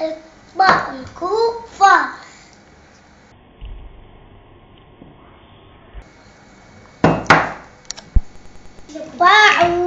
اطبع الكفار اطبعوا